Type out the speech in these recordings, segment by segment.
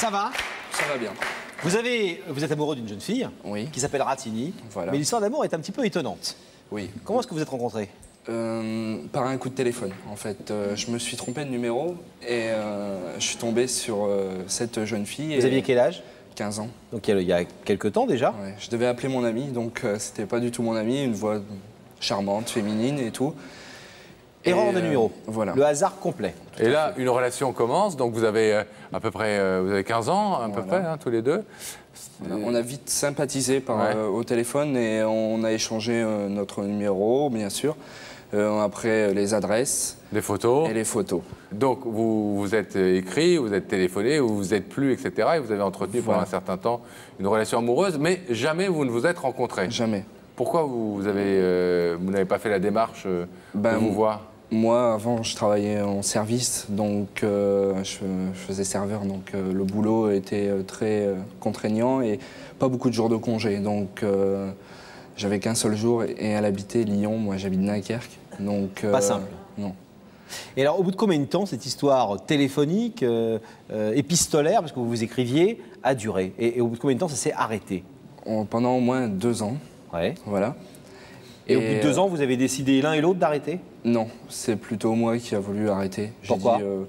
Ça va Ça va bien. vous, avez, vous êtes amoureux d'une jeune fille Oui. qui s'appelle Ratini. Voilà. Mais l'histoire d'amour est un petit peu étonnante. Oui. Comment est-ce que vous êtes rencontrés? Euh, par un coup de téléphone, en fait. Euh, je me suis trompé de numéro et euh, je suis tombé sur euh, cette jeune fille. Vous et- aviez quel âge? 15 ans. Donc il y a- quelques temps déjà? Ouais. Je devais appeler mon ami, donc c'était pas du tout mon ami, une voix charmante, féminine et tout. Erreur Et, de euh, numéro. Voilà. Le hasard complet. Et là, une relation commence, donc vous avez euh, à peu près euh, vous avez 15 ans, à peu près, hein, tous les deux. On a vite sympathisé par, Ouais. euh, au téléphone et on a échangé euh, notre numéro, bien sûr. Euh, après, les adresses Des photos. et les photos. Donc vous vous êtes euh, écrit, vous êtes téléphoné, vous vous êtes plus, etc. Et vous avez entretenu Voilà. pendant un certain temps une relation amoureuse, mais jamais vous ne vous êtes rencontrés. Jamais. Pourquoi vous, vous avez, euh, vous n'avez pas fait la démarche euh, Ben, de vous voir? Moi, avant, je travaillais en service, donc euh, je, je faisais serveur, donc euh, le boulot était euh, très euh, contraignant et pas beaucoup de jours de congé. Donc j'avais qu'un seul jour et elle habitait Lyon, moi j'habite Dunkerque. Donc, Pas simple. Non. Et alors, au bout de combien de temps cette histoire téléphonique, épistolaire, parce que vous vous écriviez, a duré? Et, et au bout de combien de temps ça s'est arrêté? Pendant au moins deux ans, Ouais. voilà. Et, au bout de euh, deux ans, vous avez décidé l'un et l'autre d'arrêter? Non, c'est plutôt moi qui a voulu arrêter. Pourquoi dit, euh,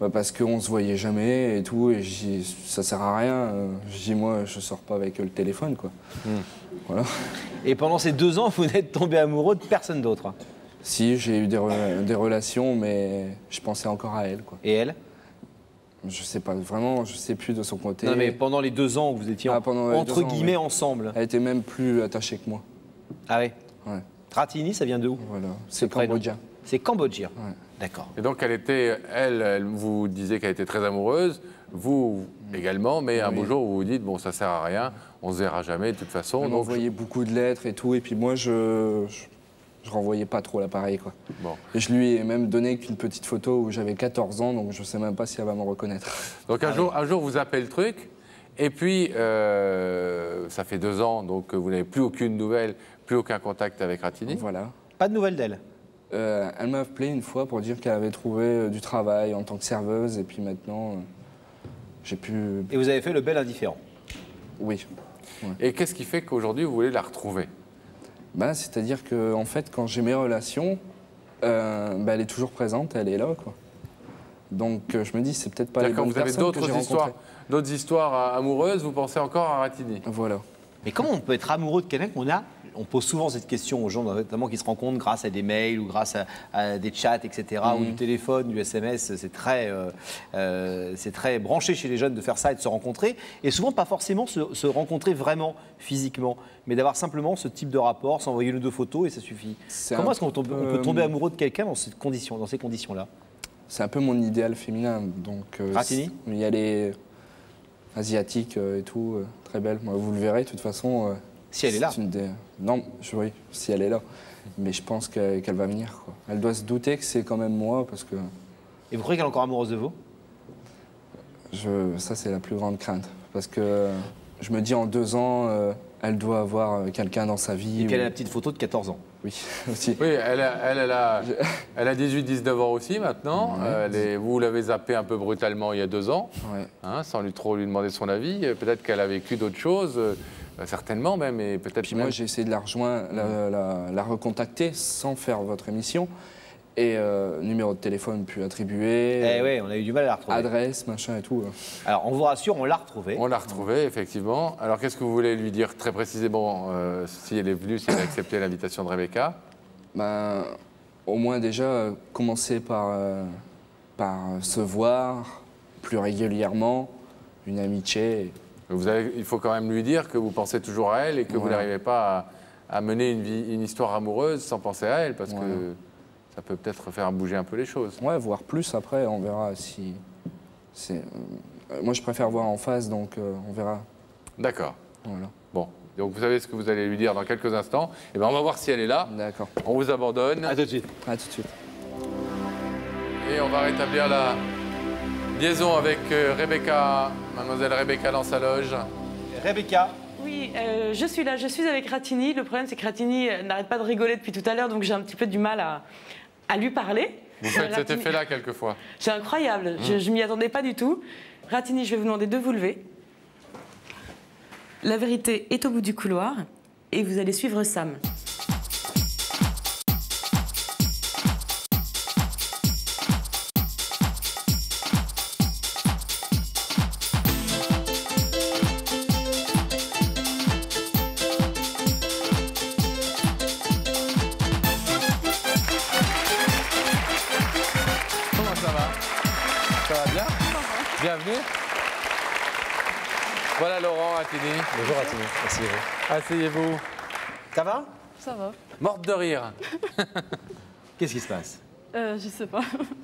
bah, Parce qu'on se voyait jamais et tout, et ça sert à rien. Euh, J'ai dit, moi, je sors pas avec le téléphone, quoi. Voilà. Et pendant ces deux ans, vous n'êtes tombé amoureux de personne d'autre? Si, j'ai eu des, re- des relations, mais je pensais encore à elle, quoi. Et elle? Je sais pas, vraiment, je sais plus de son côté. Non, mais pendant les deux ans où vous étiez Ah, en- entre ans, guillemets ensemble. Elle était même plus attachée que moi. Ah ouais? Ouais, Tratini, ça vient de où? Voilà. C'est cambodgien. C'est cambodgien. Ouais. D'accord. Et donc elle était, elle, elle vous disait qu'elle était très amoureuse, vous également, mais un beau jour vous vous dites bon ça sert à rien, on se verra jamais de toute façon. Elle donc m'envoyait beaucoup de lettres et tout, et puis moi, je, je, je renvoyais pas trop l'appareil, quoi. bon. Et je lui ai même donné qu'une petite photo où j'avais 14 ans, donc je sais même pas si elle va me reconnaître. Donc un, jour, un jour, vous appelez le truc, et puis euh, ça fait deux ans, donc vous n'avez plus aucune nouvelle, plus aucun contact avec Ratini. Voilà. Pas de nouvelles d'elle Euh, elle m'a appelé une fois pour dire qu'elle avait trouvé euh, du travail en tant que serveuse, et puis maintenant, euh, j'ai pu. Et vous avez fait le bel indifférent. Oui. Et qu'est-ce qui fait qu'aujourd'hui vous voulez la retrouver? Bah, C'est-à-dire que, en fait, quand j'ai mes relations, euh, bah, elle est toujours présente, elle est là, quoi. Donc, euh, je me dis, c'est peut-être pas les C'est-à-dire quand bonnes vous avez personnes que j'ai d'autres histoires, rencontrées. d'autres histoires amoureuses, vous pensez encore à Ratini? Voilà. Mais comment on peut être amoureux de quelqu'un qu'on a On pose souvent cette question aux gens, notamment qui se rencontrent grâce à des mails ou grâce à, à des chats, etc., ou du téléphone, du SMS. C'est très, euh, euh, c'est très branché chez les jeunes de faire ça et de se rencontrer. Et souvent, pas forcément se, se rencontrer vraiment physiquement, mais d'avoir simplement ce type de rapport, s'envoyer une ou deux photos et ça suffit. Comment est-ce qu'on tombe- on peu- peut tomber amoureux de quelqu'un dans, cette condition, dans ces conditions-là? C'est un peu mon idéal féminin. Donc, euh, Ratini Il y a les asiatiques euh, et tout, euh, très belles. Moi, vous le verrez, de toute façon. euh, Si elle est là. une des- Non, je, oui, si elle est là. Mais je pense que- qu'elle va venir. Quoi. Elle doit se douter que c'est quand même moi, parce que Et vous croyez qu'elle est encore amoureuse de vous? Je... ça, c'est la plus grande crainte. Parce que je me dis, en deux ans, euh, elle doit avoir quelqu'un dans sa vie. Et puis elle a ou- la petite photo de 14 ans? Oui, aussi. Oui, elle a, elle, elle a, elle a 18-19 ans aussi maintenant. Euh, elle est- vous l'avez zappée un peu brutalement il y a deux ans, Ouais. hein, sans lui trop lui demander son avis. Euh, Peut-être qu'elle a vécu d'autres choses, euh, certainement même, et peut-être Puis même- moi, j'ai essayé de la rejoindre, la, la- la recontacter sans faire votre émission. Et euh, numéro de téléphone plus attribué, Eh oui, on a eu du mal à la retrouver. adresse, machin et tout. Alors, on vous rassure, on l'a retrouvée. On l'a retrouvée, effectivement. Alors, qu'est-ce que vous voulez lui dire très précisément euh, si elle est venue, si elle a accepté l'invitation de Rebecca? Ben, au moins déjà, euh, commencer par, euh, par se voir plus régulièrement, une amitié. vous avez, Il faut quand même lui dire que vous pensez toujours à elle et que vous n'arrivez pas à, à mener une, vie, une histoire amoureuse sans penser à elle, parce que ça peut peut-être faire bouger un peu les choses. Ouais, voir plus après, on verra si. c'est euh, moi, je préfère voir en face, donc euh, on verra. D'accord. Voilà. Bon. Donc, vous savez ce que vous allez lui dire dans quelques instants. Et ben, on va voir si elle est là. D'accord. On vous abandonne. À tout de suite. À tout de suite. Et on va rétablir la liaison avec euh, Rebecca, mademoiselle Rebecca dans sa loge. Rebecca, Oui, euh, je suis là, je suis avec Ratini. Le problème, c'est que Ratini n'arrête pas de rigoler depuis tout à l'heure, donc j'ai un petit peu du mal à, à lui parler. Vous faites cet effet-là quelquefois. C'est incroyable, je, je m'y attendais pas du tout. Ratini, je vais vous demander de vous lever. La vérité est au bout du couloir et vous allez suivre Sam. Bienvenue. Voilà Laurent Attini. Bonjour Atini, merci à vous. Asseyez-vous. Ça va? Ça va. Morte de rire. Qu'est-ce qui se passe? Euh, je sais pas.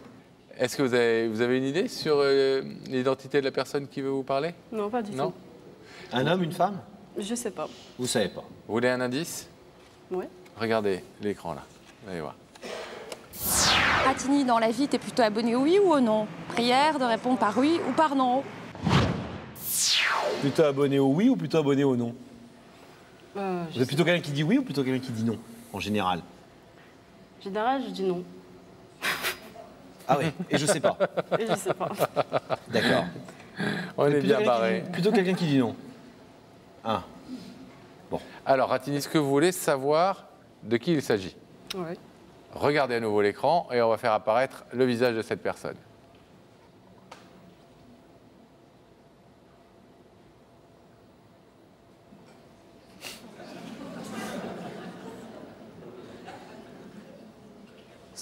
Est-ce que vous avez, vous avez une idée sur euh, l'identité de la personne qui veut vous parler? Non, pas du Non? tout. Un homme, une femme? Je sais pas. Vous savez pas. Vous voulez un indice? Ouais. Regardez l'écran là. Vous allez voir. Atini, dans la vie, t'es plutôt abonné au oui ou au non? Prière de répondre par oui ou par non Plutôt abonné au oui ou plutôt abonné au non Euh, Vous êtes plutôt quelqu'un qui dit oui ou plutôt quelqu'un qui dit non, en général? En général, je dis non. Ah oui, et je sais pas. Et je sais pas. D'accord. On est bien barré. Plutôt quelqu'un qui dit non. Ah. Alors, Attini, est-ce que vous voulez savoir de qui il s'agit? Ouais. Regardez à nouveau l'écran et on va faire apparaître le visage de cette personne.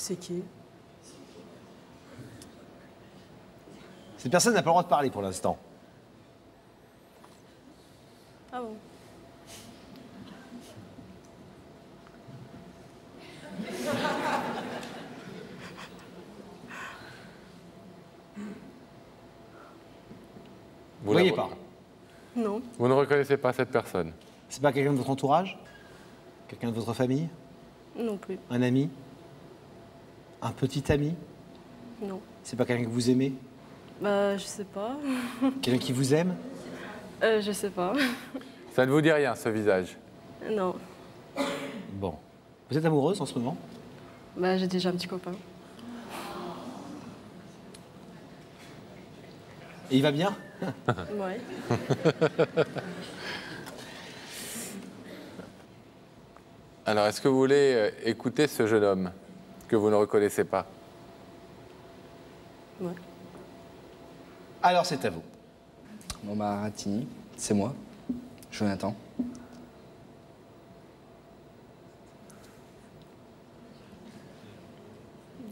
C'est qui? Cette personne n'a pas le droit de parler pour l'instant. Ah bon? Vous voyez la- pas. Non. Vous ne reconnaissez pas cette personne. C'est pas quelqu'un de votre entourage? Quelqu'un de votre famille? Non plus. Un ami? Un petit ami? Non. C'est pas quelqu'un que vous aimez? Bah, je sais pas. Quelqu'un qui vous aime? Euh, je sais pas. Ça ne vous dit rien, ce visage Non. Bon. Vous êtes amoureuse en ce moment? Bah, j'ai déjà un petit copain. Et il va bien? Ouais. Alors, est-ce que vous voulez euh, écouter ce jeune homme? Que vous ne reconnaissez pas Ouais. Alors c'est à vous. Bon bah Ratini, c'est moi, Jonathan.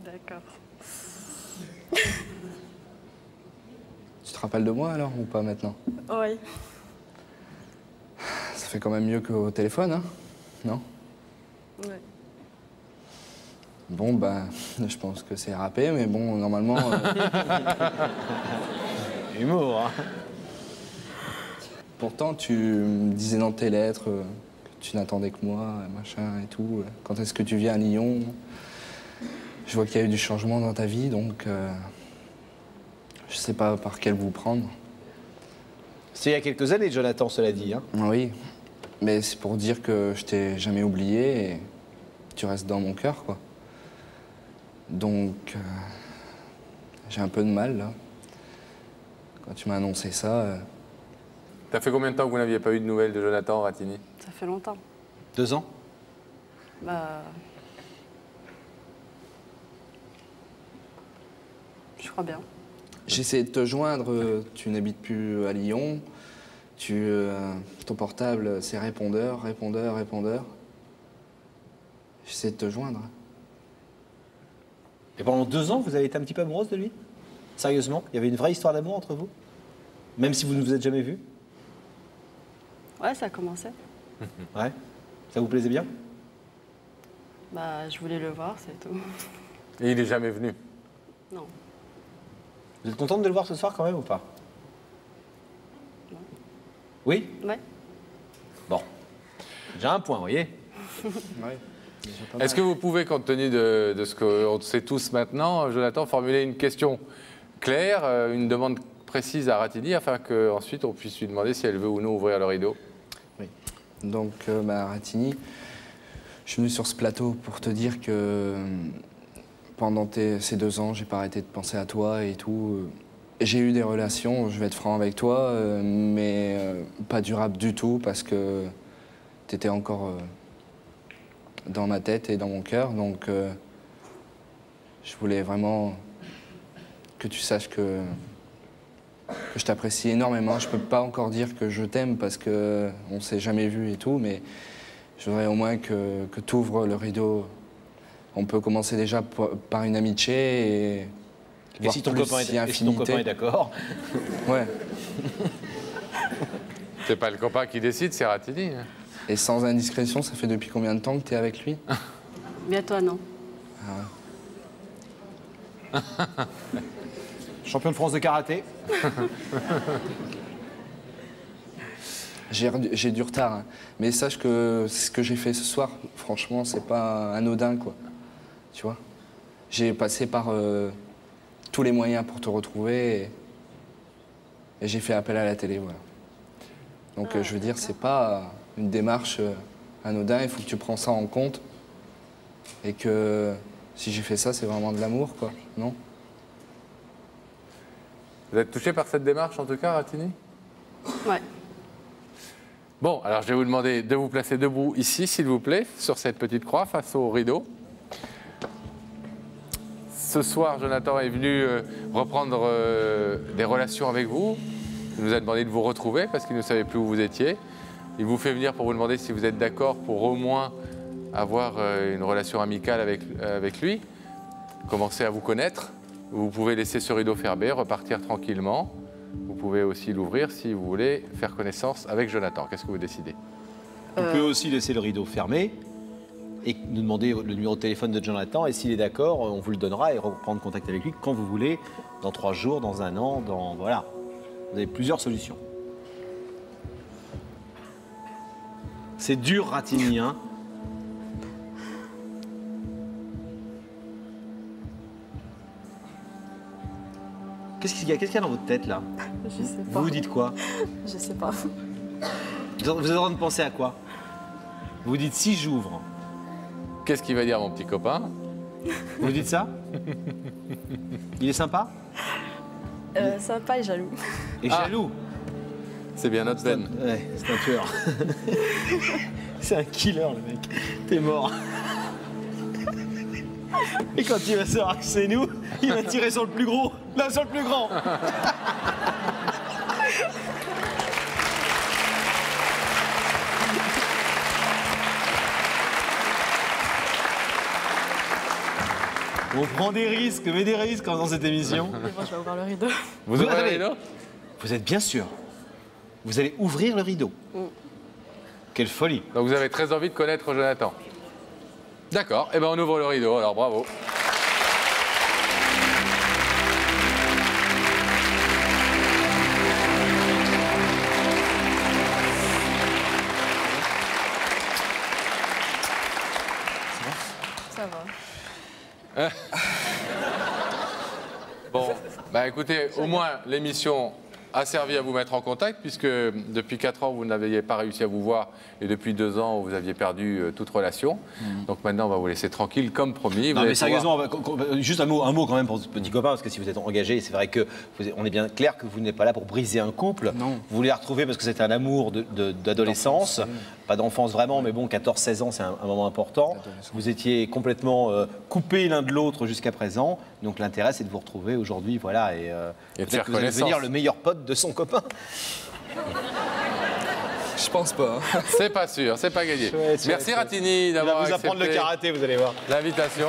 D'accord. Tu te rappelles de moi alors ou pas maintenant? Ouais. Ça fait quand même mieux qu'au téléphone, hein? Non? Ouais. Bon bah, je pense que c'est râpé, mais bon, normalement... euh, Humour, hein Pourtant, tu me disais dans tes lettres euh, que tu n'attendais que moi, machin et tout. Quand est-ce que tu viens à Lyon? Je vois qu'il y a eu du changement dans ta vie, donc euh, je sais pas par quel vous prendre. C'est il y a quelques années, Jonathan, cela dit. Hein. Oui, mais c'est pour dire que je t'ai jamais oublié et tu restes dans mon cœur, quoi. Donc, euh, j'ai un peu de mal, là. Quand tu m'as annoncé ça, euh, Ça fait combien de temps que vous n'aviez pas eu de nouvelles de Jonathan Ratini? Ça fait longtemps. Deux ans? Bah. Je crois bien. J'ai essayé de te joindre, euh, tu n'habites plus à Lyon. Tu, euh, ton portable, c'est répondeur, répondeur, répondeur. J'essaie de te joindre. Et pendant deux ans, vous avez été un petit peu amoureuse de lui? Sérieusement? Il y avait une vraie histoire d'amour entre vous? Même si vous ne vous êtes jamais vus? Ouais, ça a commencé. Ouais Ça vous plaisait bien? Bah, je voulais le voir, c'est tout. Et il n'est jamais venu? Non. Vous êtes contente de le voir ce soir quand même ou pas? Non. Oui? Ouais. Bon. J'ai un point, vous voyez? Est-ce que vous pouvez, compte tenu de, ce qu'on sait tous maintenant, Jonathan, formuler une question claire, euh, une demande précise à Ratini, afin qu'ensuite on puisse lui demander si elle veut ou non ouvrir le rideau? Donc, euh, bah, Ratini, je suis venu sur ce plateau pour te dire que euh, pendant ces deux ans, j'ai pas arrêté de penser à toi et tout. J'ai eu des relations, je vais être franc avec toi, mais pas durables du tout parce que tu étais encore dans ma tête et dans mon cœur. Donc euh, je voulais vraiment que tu saches que, que je t'apprécie énormément. Je peux pas encore dire que je t'aime parce que on s'est jamais vu et tout, mais je voudrais au moins que, que tu ouvres le rideau. On peut commencer déjà par une amitié et. Et voir si ton plus copain si est, et si ton copain est d'accord Ouais. C'est pas le copain qui décide, c'est Ratini. Et sans indiscrétion, ça fait depuis combien de temps que tu es avec lui? Bientôt un an. Champion de France de karaté J'ai du retard, hein. mais sache que ce que j'ai fait ce soir, franchement, c'est pas anodin, quoi. Tu vois? J'ai passé par euh, tous les moyens pour te retrouver et, et j'ai fait appel à la télé, voilà. Donc, euh, je veux dire, c'est pas une démarche euh, anodin, il faut que tu prends ça en compte et que si j'ai fait ça, c'est vraiment de l'amour, quoi, non? Vous êtes touché par cette démarche, en tout cas, Ratini? Ouais. Bon, alors je vais vous demander de vous placer debout ici, s'il vous plaît, sur cette petite croix face au rideau. Ce soir, Jonathan est venu euh, reprendre euh, des relations avec vous. Il nous a demandé de vous retrouver parce qu'il ne savait plus où vous étiez. Il vous fait venir pour vous demander si vous êtes d'accord pour au moins avoir euh, une relation amicale avec, euh, avec lui, commencer à vous connaître. Vous pouvez laisser ce rideau fermé, repartir tranquillement. Vous pouvez aussi l'ouvrir si vous voulez faire connaissance avec Jonathan. Qu'est-ce que vous décidez? Vous Euh. pouvez aussi laisser le rideau fermé et nous demander le numéro de téléphone de Jonathan. Et s'il est d'accord, on vous le donnera et reprendre contact avec lui quand vous voulez, dans trois jours, dans un an, dans. Voilà. Vous avez plusieurs solutions. C'est dur, Ratini, hein Qu'est-ce qu'il y a Qu'est-ce qu'il y a dans votre tête là Je sais Vous vous dites quoi Je sais pas. Vous êtes en train de penser à quoi Vous vous dites si j'ouvre. Qu'est-ce qu'il va dire mon petit copain Vous dites ça Il est sympa Euh, sympa et jaloux. Et Ah. jaloux C'est bien notre veine. Ouais, c'est un tueur. c'est un killer le mec. T'es mort. Et quand il va savoir que c'est nous, il va tirer sur le plus gros. Là, sur le plus grand. On prend des risques, mais des risques en faisant cette émission. Bon, je vais ouvrir le rideau. Vous Vous ouvrez le allez- rideau Vous êtes bien sûr. Vous allez ouvrir le rideau. Quelle folie. Donc vous avez très envie de connaître Jonathan. D'accord, et ben on ouvre le rideau, alors bravo. Ça va. Bon, bah écoutez, au moins l'émission a servi à vous mettre en contact, puisque depuis 4 ans, vous n'aviez pas réussi à vous voir, et depuis 2 ans, vous aviez perdu euh, toute relation. Donc maintenant, on va vous laisser tranquille, comme promis. Non, mais sérieusement, pouvoir- qu'on- juste un mot, un mot quand même pour ce petit copain, parce que si vous êtes engagé, c'est vrai que vous on est bien clair que vous n'êtes pas là pour briser un couple. Non. Vous voulez la retrouver parce que c'est un amour de- de- d'adolescence, pas d'enfance vraiment, mais bon, 14-16 ans, c'est un, un moment important. Vous étiez complètement euh, coupés l'un de l'autre jusqu'à présent, donc l'intérêt c'est de vous retrouver aujourd'hui, voilà, et, euh, Et de peut-être faire que vous allez devenir le meilleur pote de son copain. Je pense pas. hein. C'est pas sûr, c'est pas gagné. Chouette, chouette, Merci chouette. Ratini d'avoir vous apprendre le accepté karaté, vous allez voir. l'invitation.